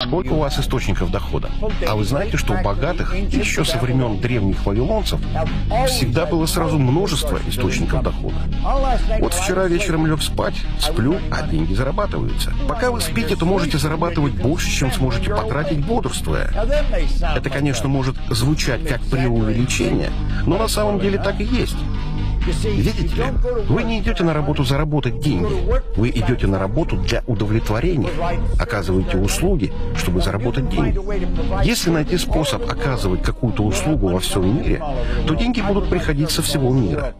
Сколько у вас источников дохода? А вы знаете, что у богатых еще со времен древних вавилонцев всегда было сразу множество источников дохода. Вот вчера вечером лег спать, сплю, а деньги зарабатываются. Пока вы спите, то можете зарабатывать больше, чем сможете потратить бодрствуя. Это, конечно, может звучать как преувеличение, но на самом деле так и есть. Видите ли, вы не идете на работу заработать деньги. Вы идете на работу для удовлетворения. Оказываете услуги, чтобы заработать деньги. Если найти способ оказывать какую-то услугу во всем мире, то деньги будут приходить со всего мира.